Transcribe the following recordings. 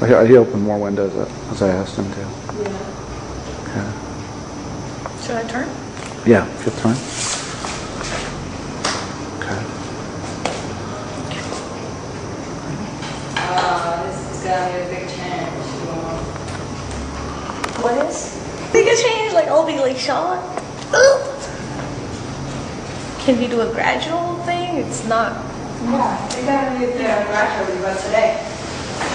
He he opened more windows as I asked him to. Okay. Should I turn? Yeah, good time. Okay. Uh, this is gonna be a big change. What is? Biggest change, like I'll be like shot. Ugh. Can we do a gradual thing? It's not. Yeah, you're gonna be there gradually, but today.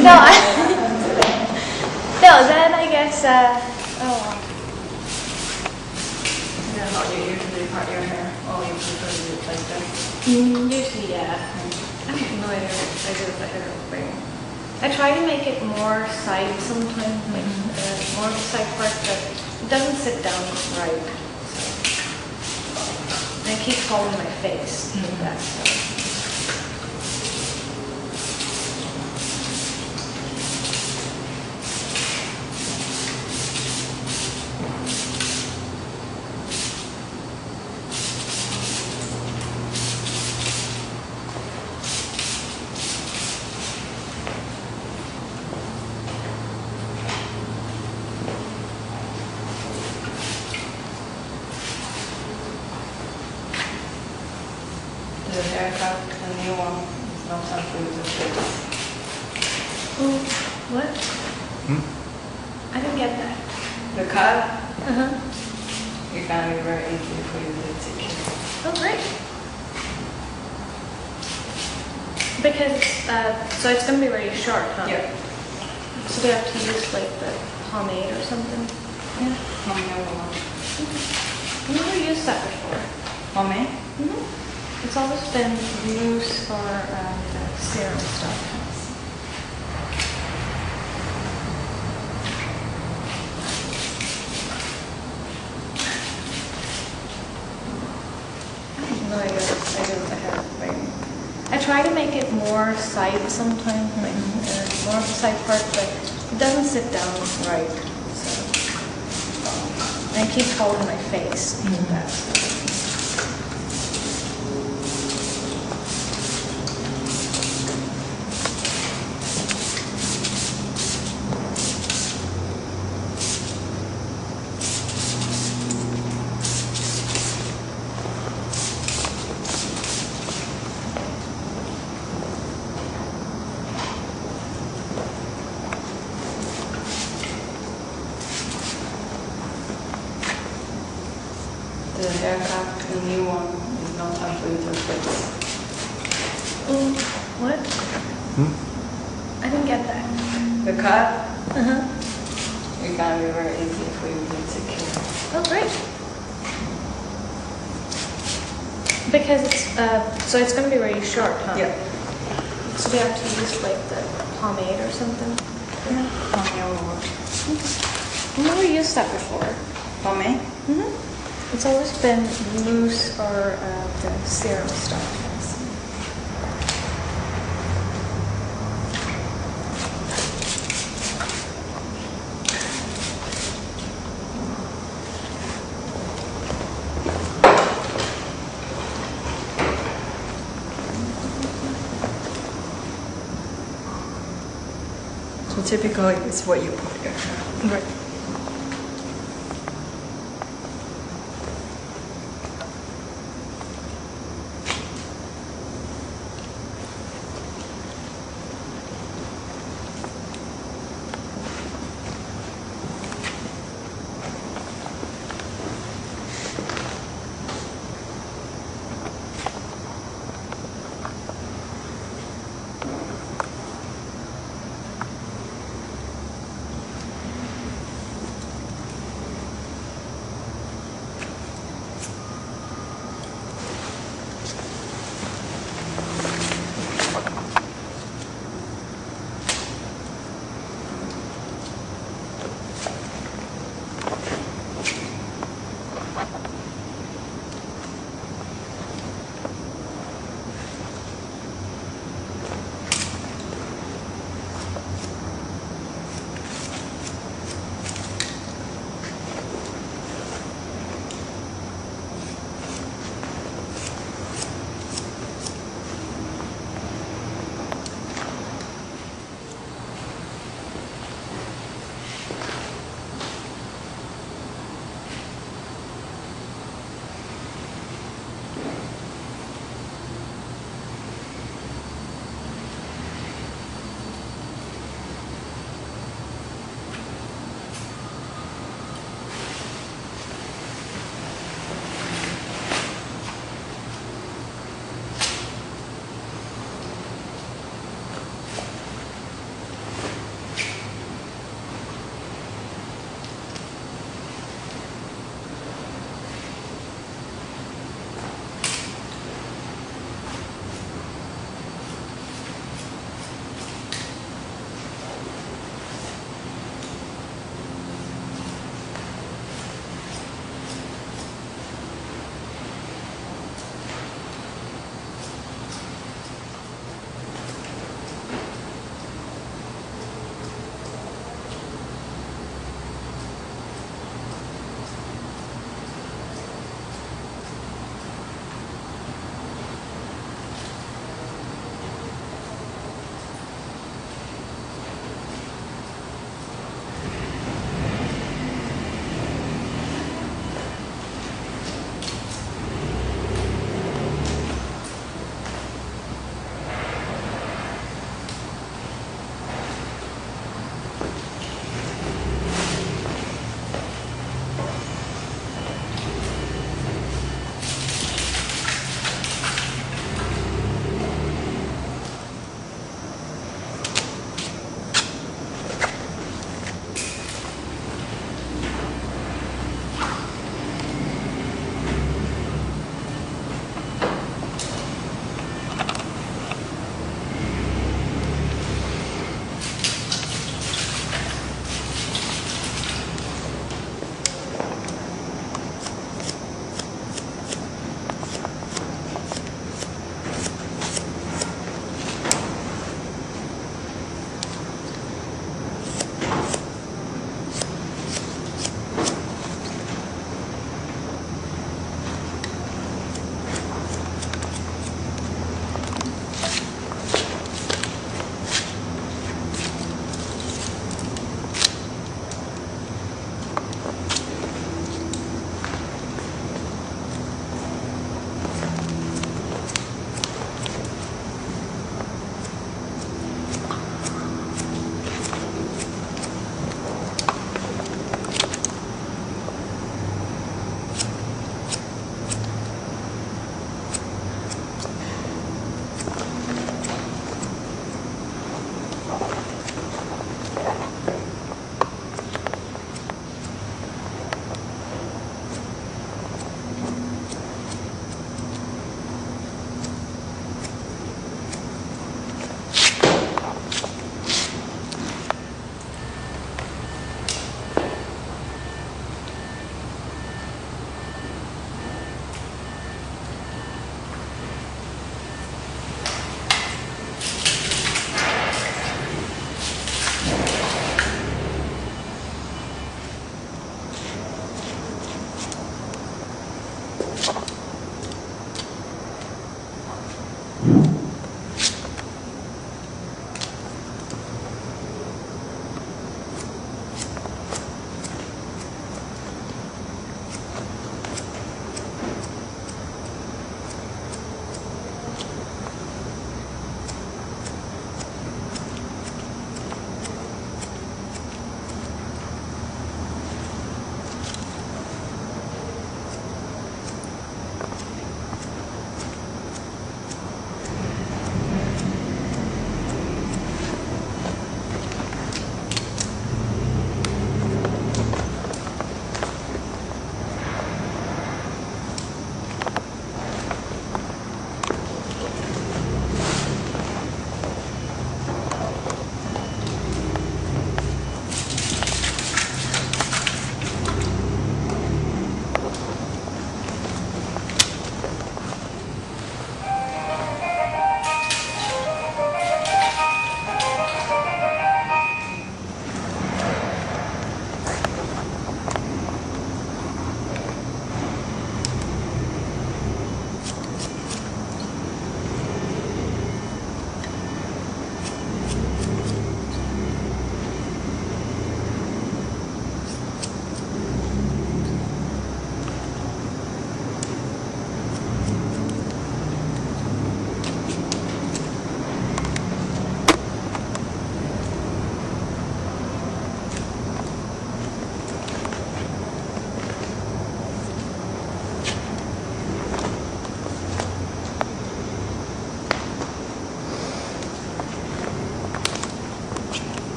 No, I. no, then I guess. Uh, oh. You know how you usually part your hair, or you prefer to do it like that. Mm, Usually, yeah. I have no idea I do the hair thing. I try to make it more side sometimes, like uh, more of a side part, but it doesn't sit down right. So. And it keeps holding my face. like that, so. The haircut, the new one, is not time for you to fix. Oh, what? Hmm? I didn't get that. The cut, Uh huh. it's gonna be very easy for you to take care. Oh, great. Because, uh, so it's gonna be very short, huh? Yeah. So they have to use like the pomade or something? Yeah. How many? I've never used that before. How many? Mm-hmm. It's always been loose or uh, the serum stuff. I have no idea what I do with the hair. I try to make it more side sometimes, like uh, more of a side part, but it doesn't sit down right. It keeps holding my face. like that, so. The haircut, the new one, is not time for you to fix. Mm, What? Hmm? I didn't get that. The cut, Uh-huh. it's gonna be very easy for you to take care. Oh, great. Because it's, uh, so it's gonna be very short, huh? Yeah. So we have to use like the pomade or something? Yeah. How many other one? I've never used that before. How many? Mm-hmm. It's always been loose or uh, the serum stuff. So typically, it's what you put. Right.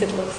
10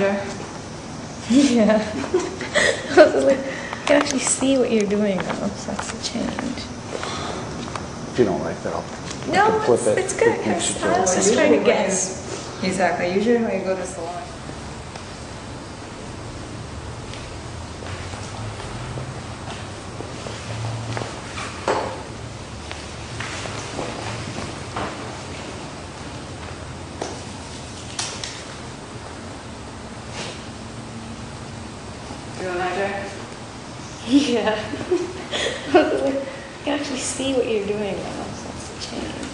more minutes, it looks like. measure? Yeah. I was like, I can actually see what you're doing though, so that's a change. If you don't like that, I'll I No, can flip it's, it. it's good. It makes you I feel was better. just trying to Usually when you- guess. Exactly, usually when you go to the salon. Do a measure? Yeah. I was like, I can actually see what you're doing now, so that's a change.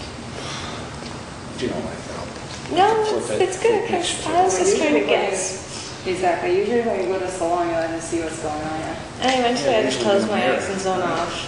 If you don't like that, I'll No, flip it's, it. it's good. It makes you feel I was better. just trying to Usually when you- guess. Exactly, usually when you go to salon, you like to see what's going on, yeah. And close my eyes and zone off.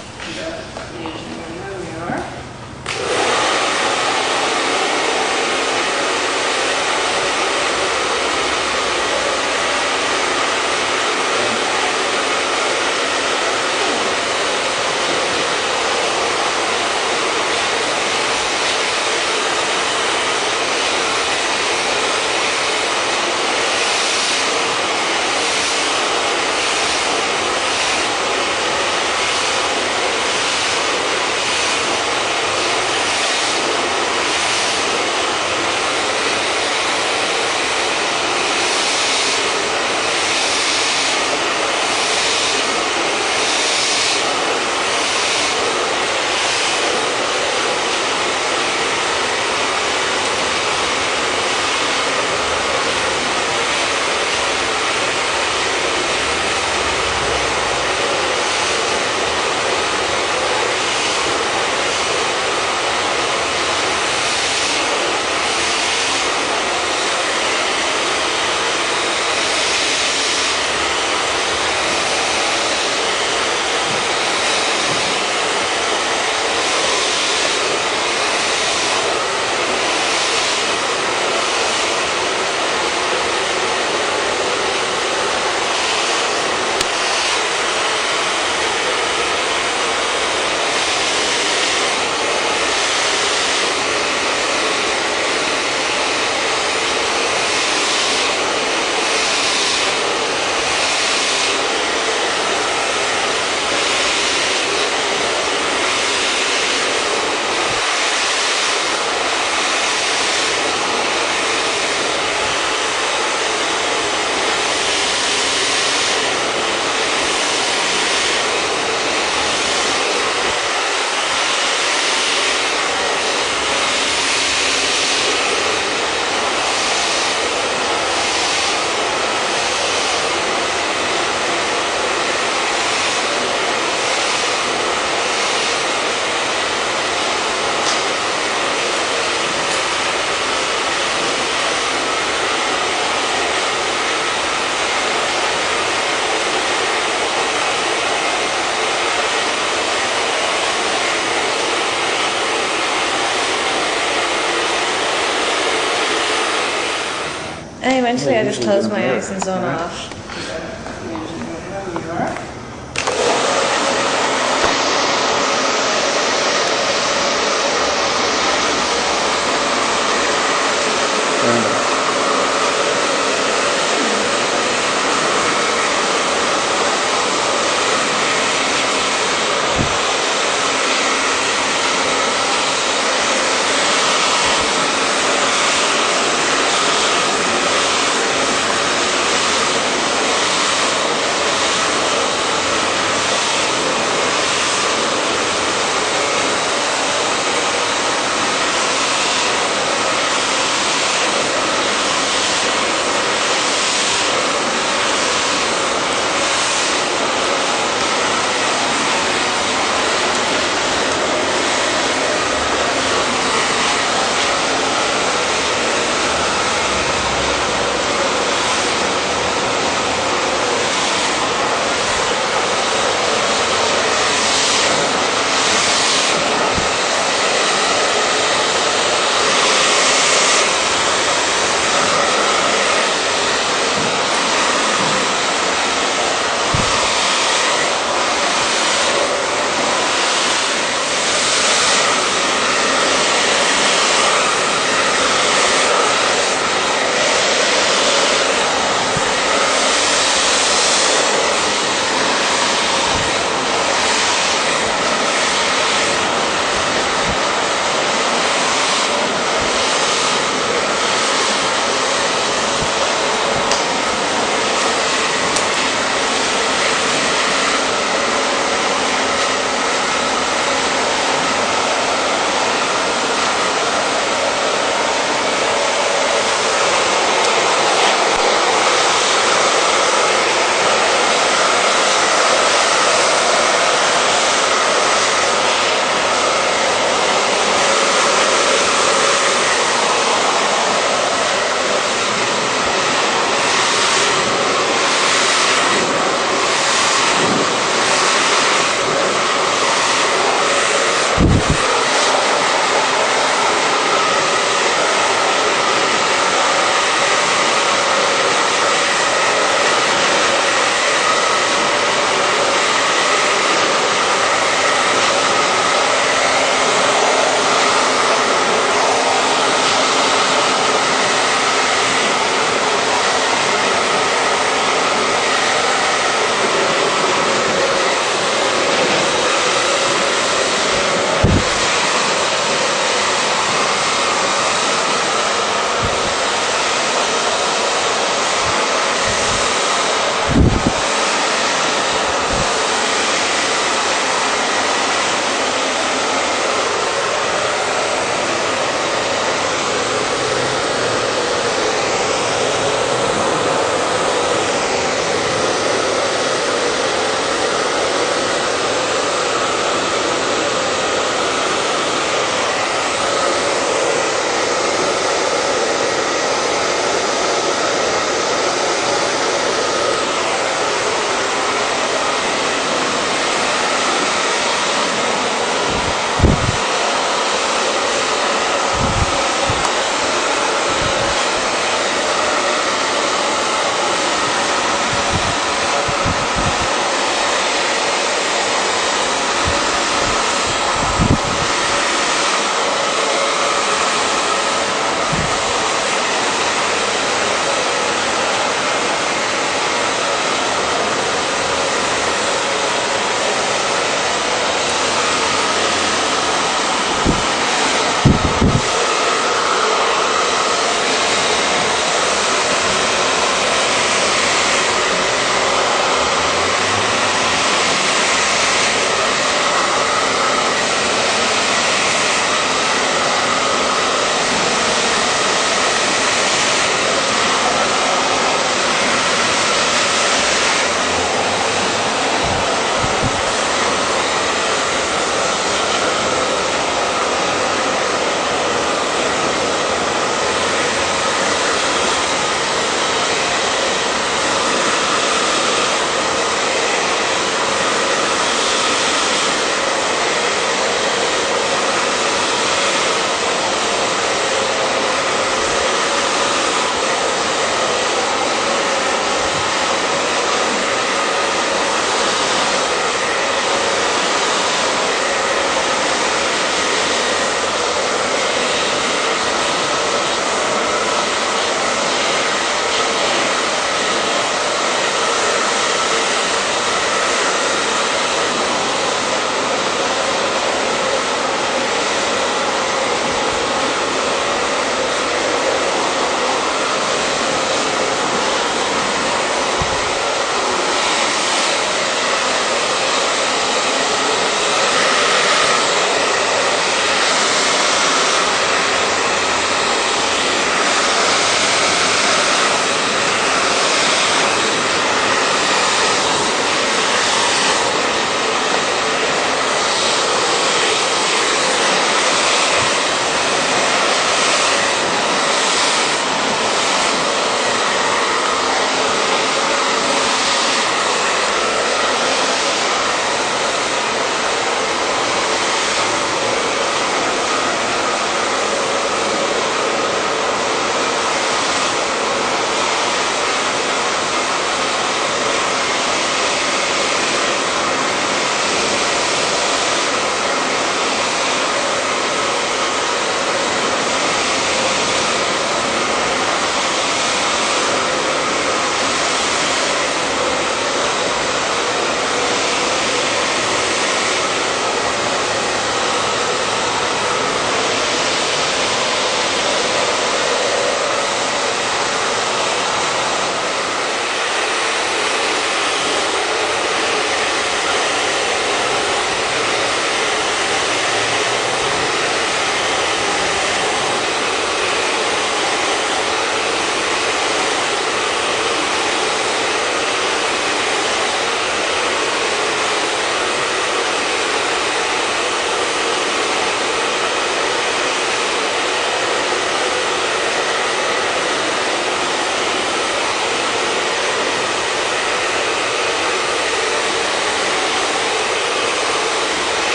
Eventually I just close my eyes and zone off.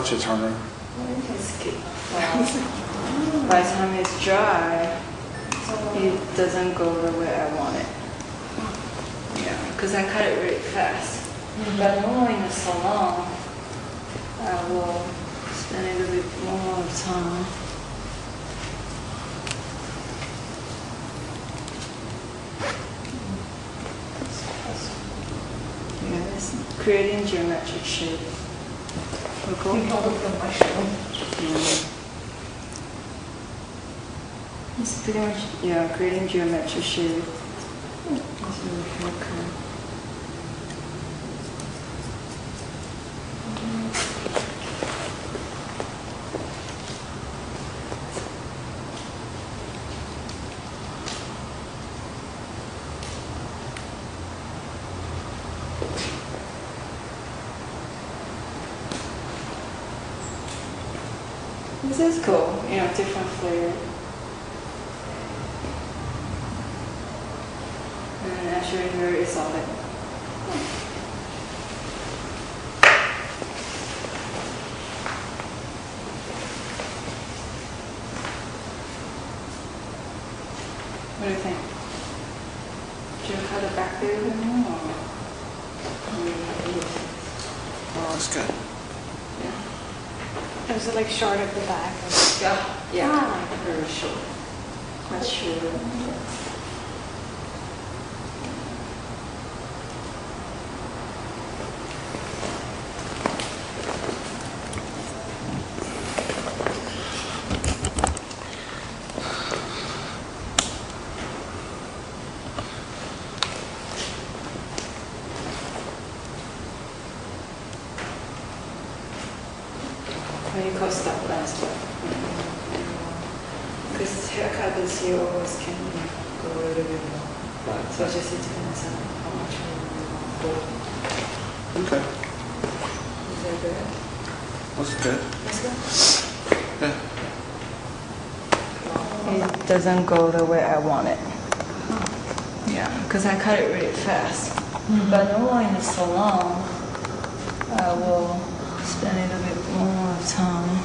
Uh, why don't you turn her? Well, you can skip. Well, by the time it's dry, it doesn't go the way I want it. Yeah, because I cut it really fast. But normally in the salon, I will spend a little bit more time. Yeah, creating geometric shape. Yeah. It's pretty much, yeah, creating geometric shape. That's really. This is cool, you know, different flavor. And actually very solid. What do you think? Should you cut it back there a bit more or? or you have to use- Oh, that's good. Yeah. Is it like short at the back? Yeah, yeah, Ah. very short. Quite short. When you cost up last one. Because haircut this year always can go a little bit more. So it just depends on how much you want to go. Okay. Is that good? That's good. That's good. Yeah. It doesn't go the way I want it. Oh. Yeah, because I cut it really fast. Mm-hmm. But normally in the salon, I will spend a little bit more time.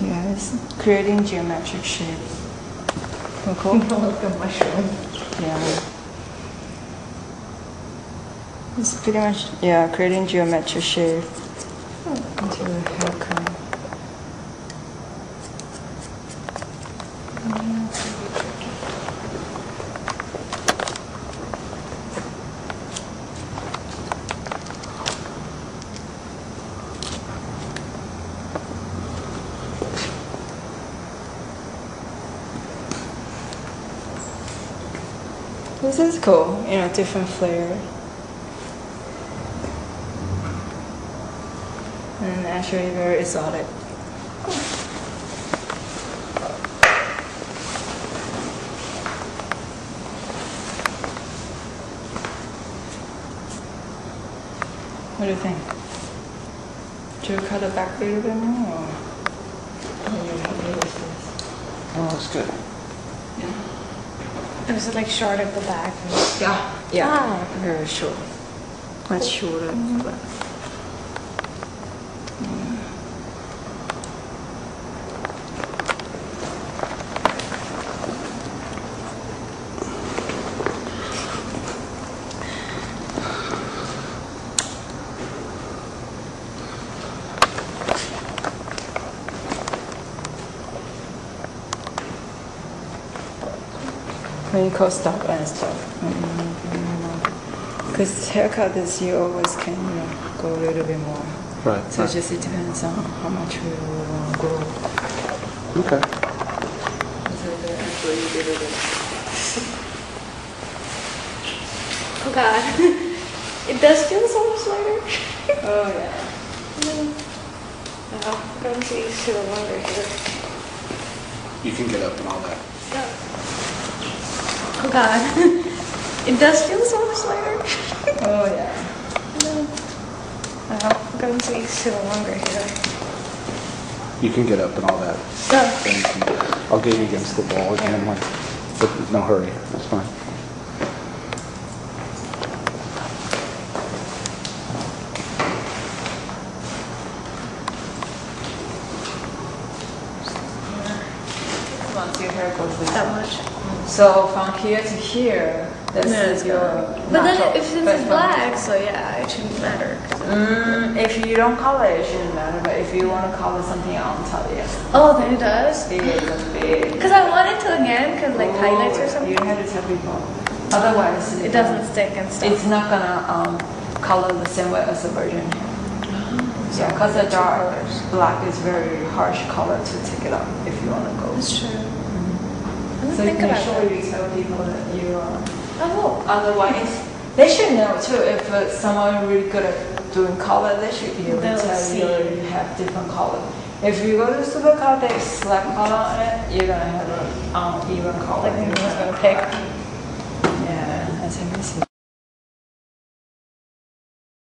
Yes, creating geometric shape. Cool. like a mushroom. Yeah. It's pretty much, yeah, creating geometric shape into a haircut. This is cool, you know, different flavor. And actually very exotic. What do you think? Should you cut it back a little bit more or? or you happy with this? Oh, that's good. Yeah. Is it like short at the back? Yeah, yeah, Ah. very short. Much shorter, but. Clinical stuff and stuff. Mm-hmm. Because haircut is you always can you know, go a little bit more. Right. So right. just it depends on how much you want to grow. Okay. Oh God, it does feel so much lighter. Oh yeah. No, I'm going to use to the longer here. You can get up and all that. Oh God, it does feel so much lighter. Oh yeah. No, I'm going to use to the longer here. You can get up and all that. No. Then you can- I'll get you against the wall again, like, but no hurry. That's fine. Once your hair goes this That much. much. So from here to here, this Yeah, is it's your. But then if since but it's black, so yeah, it shouldn't matter. Mm, if you don't color it, it shouldn't matter. But if you want to color something I'll tell you. Oh, then it does. Big. Because I wanted to again, because like highlights or Oh, something. You have to tell people. Otherwise, It doesn't stick and stuff. It's not gonna um, color the same way as a virgin hair. Yeah, because the dark black is very harsh color to take it up if you want to go. That's true. I didn't So think make about sure that. you tell people that you are. I will. Otherwise, they should know too. If uh, someone really good at doing color, they should be able to They'll tell see. you you have different color. If you go to Supercar, they slap color on it, you're gonna have an uneven color. Like I'm gonna pick. Yeah, I think this is.